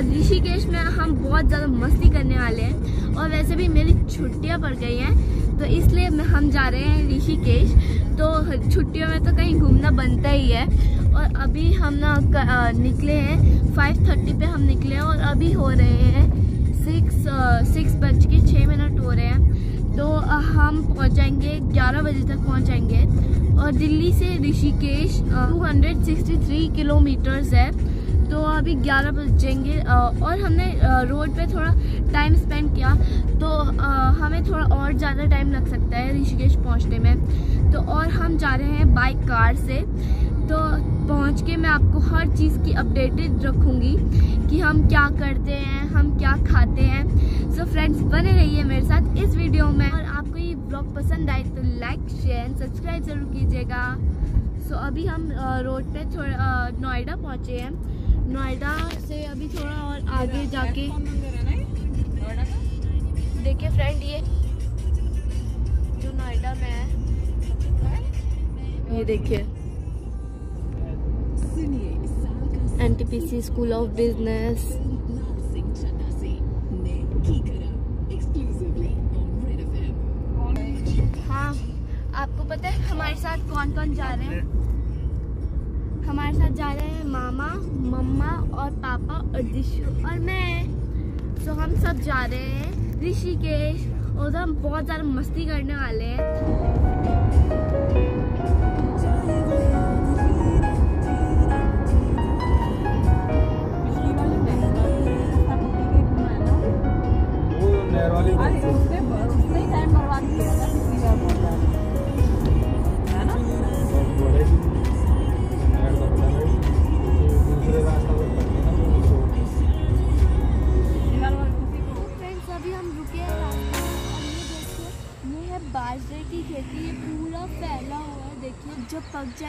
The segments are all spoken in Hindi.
और ऋषिकेश में हम बहुत ज़्यादा मस्ती करने वाले हैं। और वैसे भी मेरी छुट्टियाँ पड़ गई हैं तो इसलिए हम जा रहे हैं ऋषिकेश। तो छुट्टियों में तो कहीं घूमना बनता ही है। और अभी हम ना निकले हैं फाइव थर्टी पर हम निकले हैं और अभी हो रहे हैं सिक्स सिक्स बज के छः मिनट हो रहे हैं। तो हम पहुँच जाएँगे ग्यारह बजे तक पहुँच जाएँगे और दिल्ली से Rishikesh two hundred sixty three kilometres है। तो अभी ग्यारह बजेंगे और हमने रोड पे थोड़ा टाइम स्पेंड किया। तो हमें थोड़ा और ज़्यादा टाइम लग सकता है ऋषिकेश पहुँचने में। तो और हम जा रहे हैं बाइक कार से। तो पहुँच के मैं आपको हर चीज़ की अपडेटेड रखूँगी कि हम क्या करते हैं, हम क्या खाते हैं। सो फ्रेंड्स बने रहिए मेरे साथ इस वीडियो में। और आपको ये ब्लॉग पसंद आए तो लाइक शेयर एंड सब्सक्राइब ज़रूर कीजिएगा। सो so अभी हम रोड पे थोड़ा नोएडा पहुँचे हैं। नोएडा से अभी थोड़ा और आगे जाके देखिए फ्रेंड ये जो नोएडा में है। ये देखिए। N T P C School of Business हाँ आपको पता है हमारे साथ कौन कौन जा रहे हैं? हमारे साथ जा रहे हैं मामा मम्मा और पापा और दिशु और मैं तो हम सब जा रहे हैं ऋषिकेश। और हम बहुत ज़्यादा मस्ती करने वाले हैं।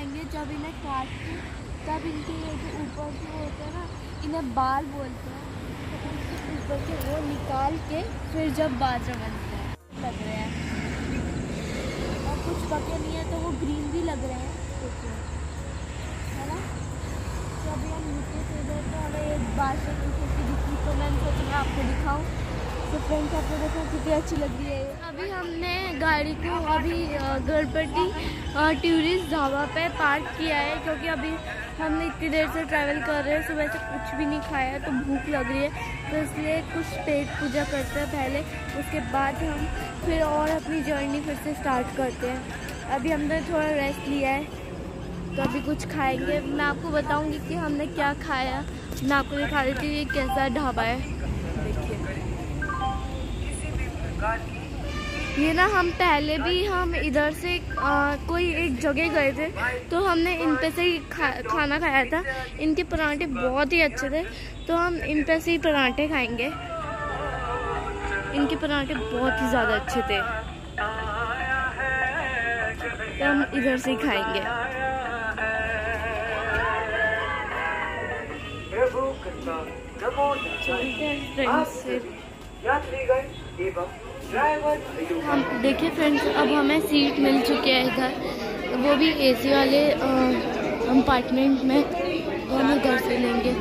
जाएँगे जब इन्हें काट के तब इनके ये जो ऊपर जो होते हैं ना, इन्हें बाल बोलते हैं। तो ऊपर से वो निकाल के फिर जब बाजरा बनते हैं, लग रहे हैं। और कुछ पके नहीं है तो वो ग्रीन भी लग रहे हैं। है ना? तो अभी हम नीचे से इधर तो हमें एक बाजरे की खेती दिखी तो मैं सोचा मैं आपको दिखाऊँ। तो फ्रेंड्स आपको देखो कितनी अच्छी लग रही है? अभी हमने गाड़ी को अभी गणपति टूरिस्ट ढाबा पे पार्क किया है क्योंकि अभी हमने इतनी देर से ट्रैवल कर रहे हैं, सुबह से कुछ भी नहीं खाया तो भूख लग रही है। तो इसलिए कुछ पेट पूजा करते हैं पहले, उसके बाद हम फिर और अपनी जर्नी फिर से स्टार्ट करते हैं। अभी हमने थोड़ा रेस्ट लिया है तो अभी कुछ खाएँगे। मैं आपको बताऊँगी कि हमने क्या खाया, मैं आपको दिखा देती हूँ ये कैसा ढाबा है। ये ना हम पहले भी हम इधर से आ, कोई एक जगह गए थे तो हमने इन पे से ही खा, खाना खाया था। इनके पराठे बहुत ही अच्छे थे तो हम इन पे से ही पराठे खाएँगे। इनके पराठे बहुत ही ज़्यादा अच्छे थे तो हम इधर से ही खाएँगे। फ्रेंड्स हम देखिए फ्रेंड्स अब हमें सीट मिल चुकी है इधर। वो भी एसी वाले कंपार्टमेंट में। तो हम इधर से लेंगे।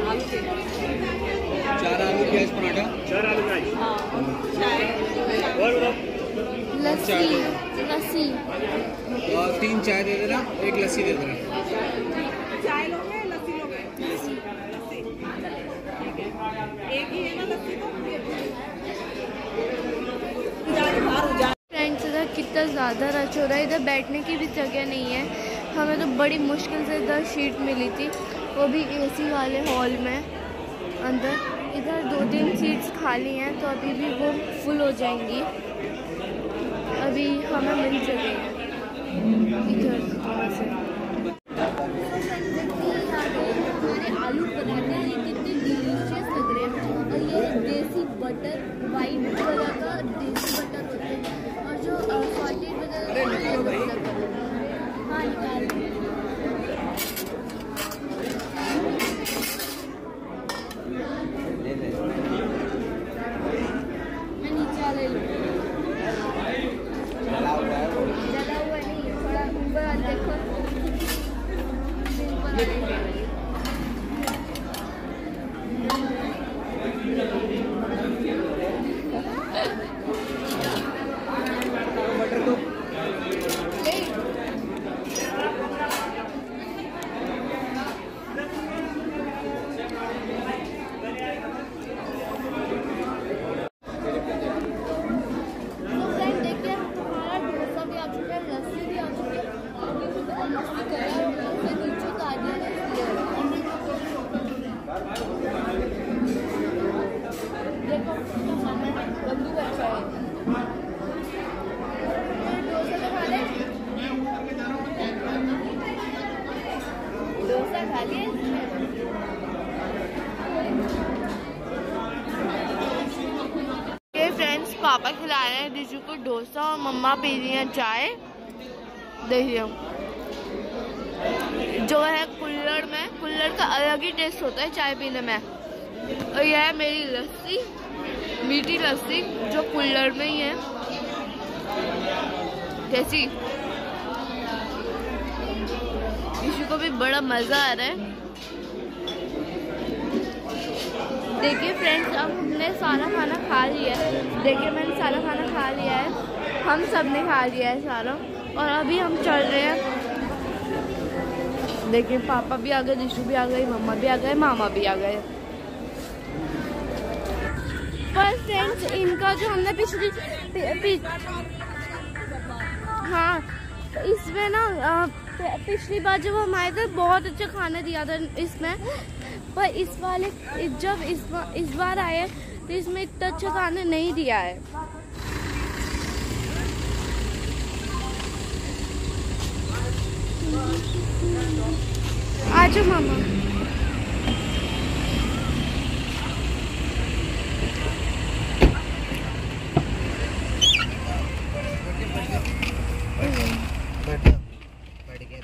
चार आलू प्याज पराठा? चार आलू लस्सी। लस्सी। तीन चाय दे देना एक लस्सी दे देना चाय लोगे लस्सी लोगे लस्सी एक ही है ना लस्सी फ्रेंड्स इधर कितना ज़्यादा रश हो रहा है। इधर बैठने की भी जगह नहीं है। हमें तो बड़ी मुश्किल से इधर सीट मिली थी। वो भी एसी वाले हॉल में, अंदर। इधर दो तीन सीट्स खाली हैं तो अभी भी वो फुल हो जाएँगी। अभी हमें मिल जाएगी इधर थोड़ा से। फ्रेंड्स पापा खिला रहे हैं रिजू को डोसा और मम्मा पी रही हैं चाय। देखिए जो है कुल्लड़ में कुल्लड़ का अलग ही टेस्ट होता है चाय पीने में। और यह है मेरी लस्सी, मीठी लस्सी, जो कुल्लड़ में ही है। कैसी को भी बड़ा मज़ा आ रहा है। देखिए फ्रेंड्स अब हमने सारा खाना खा लिया है। देखिए मैंने सारा खाना खा लिया है। हम सबने खा लिया है सारा। और अभी हम चल रहे हैं। देखिए पापा भी आ गए रिशु भी आ गए, मम्मा भी आ गए, मामा भी आ गए। पर फ्रेंड्स इनका जो हमने पिछली हाँ इसमें ना पिछली बार जब हम आए थे, बहुत अच्छा खाना दिया था इसमें। पर इस वाले, जब इस बार इस बार आए तो इसमें इतना अच्छा खाना नहीं दिया है। आज मामा।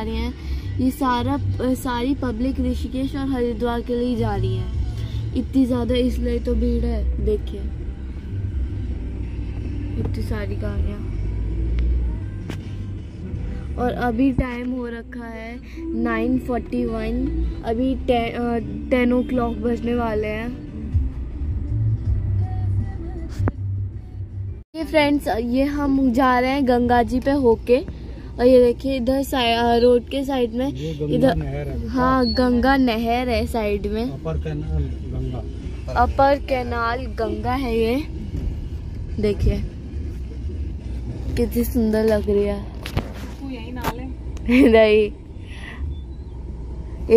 जा रही हैं। ये सारा, सारी पब्लिक ऋषिकेश और हरिद्वार के लिए जा रही है। इतनी ज़्यादा इसलिए तो भीड़ है, देखिए। इतनी सारी गाड़ियाँ। और अभी टाइम हो रखा है 9:41 अभी टेन ओ क्लॉक बजने वाले हैं। ये फ्रेंड्स ये हम जा रहे हैं गंगा जी पे होके। और ये देखिए इधर रोड के साइड में इधर हाँ गंगा नहर है साइड में। Upper Canal Ganga. Upper Canal Ganga है ये। देखिए कितनी सुंदर लग रही है। यही नाले नहीं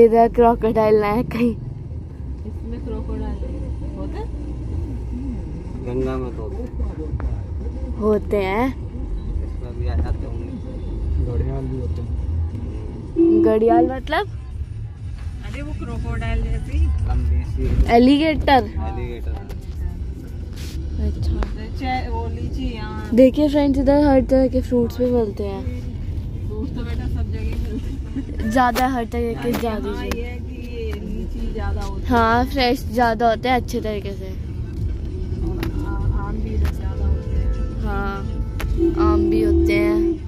इधर क्रोकोडाइल ना है कहीं। इसमें क्रोकोडाइल होता गंगा में तो होते हैं इसमें भी आ जाते होंगे घड़ियाल भी होते हैं। घड़ियाल मतलब? अरे वो क्रोकोडाइल जैसी। एलिगेटर। एलिगेटर। अच्छा। यहाँ देखिए फ्रेंड्स इधर हर तरह के फ्रूट्स भी मिलते हैं। तो बेटा सब जगह मिलते ज़्यादा हर तरह के ज़्यादा हाँ है ज़्यादा होती हाँ। फ्रेश ज़्यादा होते हैं अच्छे तरीके से। है आम भी ज़्यादा होते हैं। हाँ आम भी होते हैं।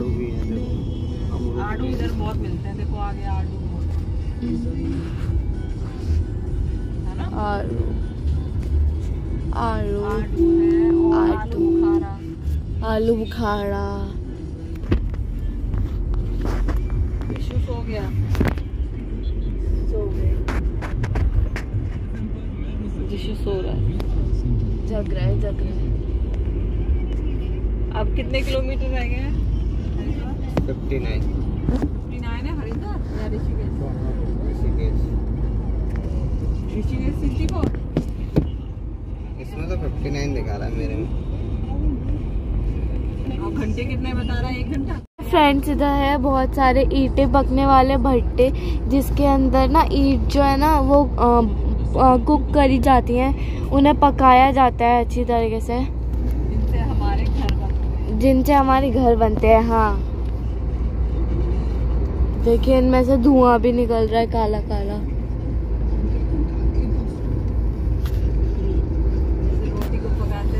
आड़ू भी है देखो। आड़ू इधर बहुत मिलते हैं देखो आगे आड़ू है। आलू आड़ू। आड़ू। बुखारा। आलू बुखारा। सो गया। सो गए। सो रहा है। जग रहा है जग रहा है। अब कितने किलोमीटर रह गए हैं? फिफ्टी नाइन फिफ्टी नाइन है हरिद्वार? या ऋषिकेश? ऋषिकेश। ऋषिकेश सिक्सटी फोर इसमें तो फिफ्टी नाइन दिखा रहा है मेरे में। घंटे कितने बता रहा है? एक घंटा? फ्रेंड्स इधर है बहुत सारे ईटे पकने वाले भट्टे जिसके अंदर ना ईट जो है ना वो आ, कुक करी जाती हैं। उन्हें पकाया जाता है अच्छी तरीके से। जिनसे हमारे घर जिनसे हमारे घर बनते हैं हाँ। देखिए इनमें से धुआँ भी निकल रहा है काला काला। रोटी को पकाते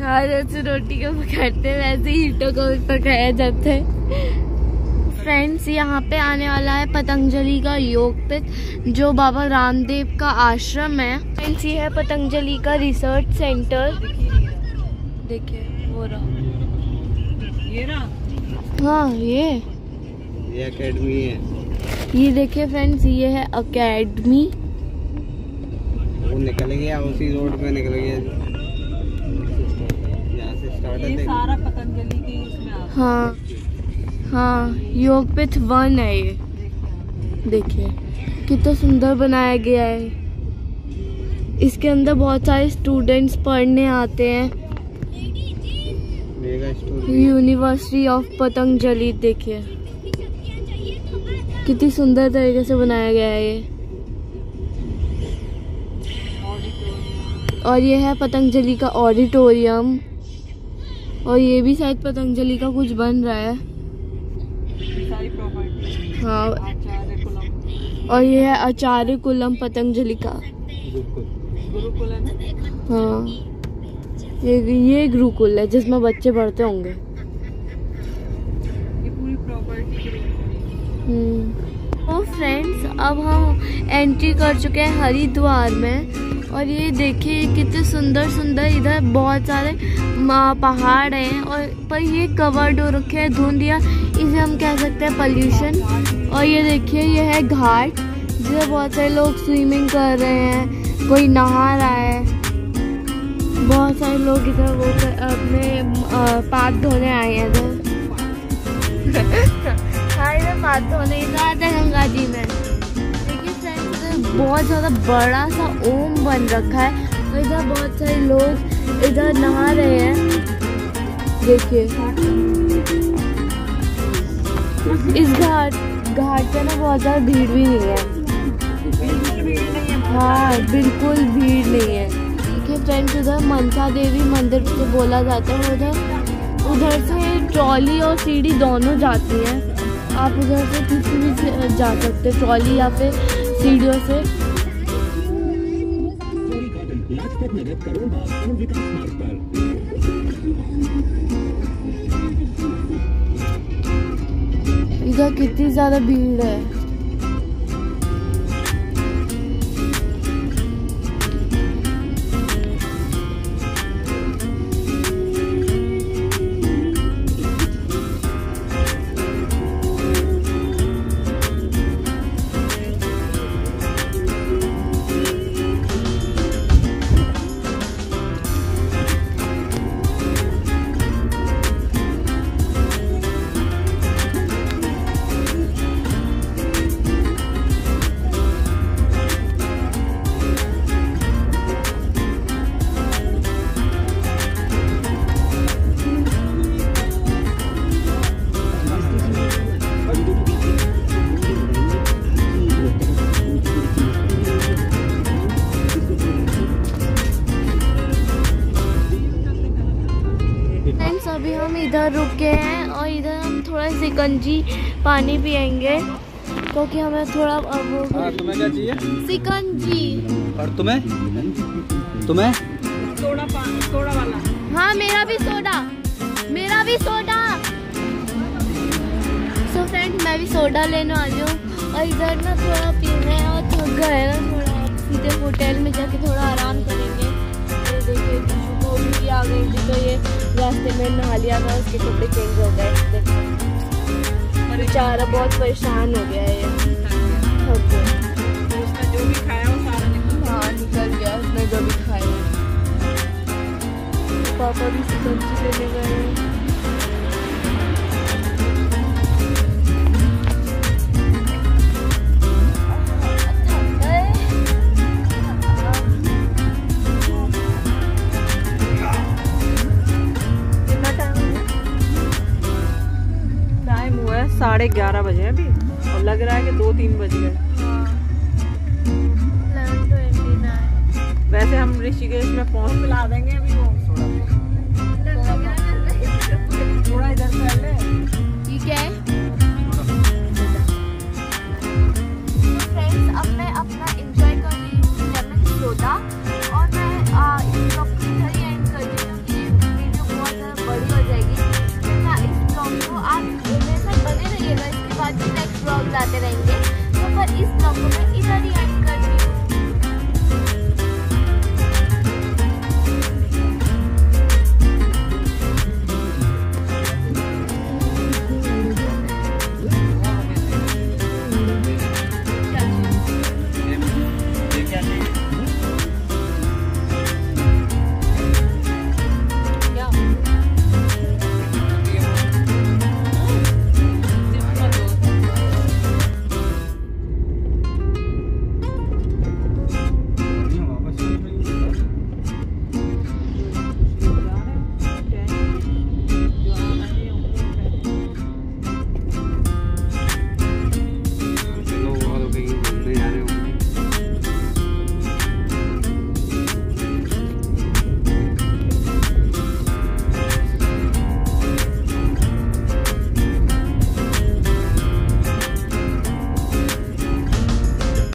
हैं जैसे रोटी को पकाते हैं वैसे ही ईंटों को भी पकाया जाता है। फ्रेंड्स यहाँ पे आने वाला है पतंजलि का योग पीठ जो बाबा रामदेव का आश्रम है। फ्रेंड्स ये है पतंजलि का रिसर्च सेंटर देखिए हो रहा। ये ना हाँ ये। ये एकेडमी है। ये देखिए फ्रेंड्स ये है अकेडमी वो निकल गया उसी रोड पे निकल गया। से स्टार्ट ये सारा पतंजलि के उसमें हाँ। हाँ योग पिथ वन है ये। देखिए कितना सुंदर बनाया गया है। इसके अंदर बहुत सारे स्टूडेंट्स पढ़ने आते हैं। यूनिवर्सिटी ऑफ़ पतंजलि देखिए। कितनी सुंदर तरीके से बनाया गया है ये। और ये है पतंजलि का ऑडिटोरियम। और ये भी शायद पतंजलि का कुछ बन रहा है। हाँ। और ये है आचार्य कुलम पतंजलि का। है हाँ। ये ये गुरुकुल है जिसमें बच्चे पढ़ते होंगे। तो फ्रेंड्स अब हम एंट्री कर चुके हैं हरिद्वार में। और ये देखिए कितने सुंदर सुंदर इधर बहुत सारे पहाड़ हैं। और पर ये कवर्ड हो रखे हैं, धुंध या इसे हम कह सकते हैं पोल्यूशन और ये देखिए, ये है घाट जिसे बहुत सारे लोग स्विमिंग कर रहे हैं, कोई नहा रहा है। बहुत सारे लोग इधर वो अपने पाप धोने आए हैं इधर। हाँ इधर आते गंगा जी में। फ्रेंड्स बहुत ज़्यादा बड़ा सा ओम बन रखा है। और इधर बहुत सारे लोग इधर नहा रहे हैं। देखिए। इस घाट घाट पे ना बहुत ज़्यादा भीड़ भी नहीं है। नहीं है हाँ बिल्कुल भीड़ नहीं है। देखिए फ्रेंड्स उधर मनसा देवी मंदिर से बोला जाता है। उधर उधर से ट्रॉली और सीढ़ी दोनों जाती हैं। आप उधर से किसी भी जा सकते हैं, ट्रॉली या फिर सीढ़ियों से। इधर कितनी ज़्यादा भीड़ है। इधर रुके हैं और इधर हम थोड़ा सिकंजी पानी पियेंगे क्योंकि तो हमें थोड़ा अब वो हाँ तुम्हें क्या चाहिए? सिकंजी और तुम्हें? तुम्हें? सोडा पान सोडा वाला। हाँ मेरा भी सोडा। मेरा भी सोडा। सो फ्रेंड मैं भी सोडा लेने वाली हूँ। और इधर ना थोड़ा पीना है और थक गए ना थोड़ा सीधे होटल में जाके थोड़ा आराम करेंगे। देखिए आ गई थी तो ये रास्ते में नहा लिया था उसके कपड़े चेंज हो गए। बेचारा बहुत परेशान हो गया है। थक गया। जो भी खाया वो सारा निकल हाँ निकल गया। उसने जो भी खाया। पापा भी सब्ज़ी लेने गए। साढ़े ग्यारह बजे अभी और लग रहा है कि दो तीन बज गए। वैसे हम ऋषिकेश में पहुँच मिला देंगे अभी समझाते रहेंगे। तो पर इस ब्लॉग में मैं ही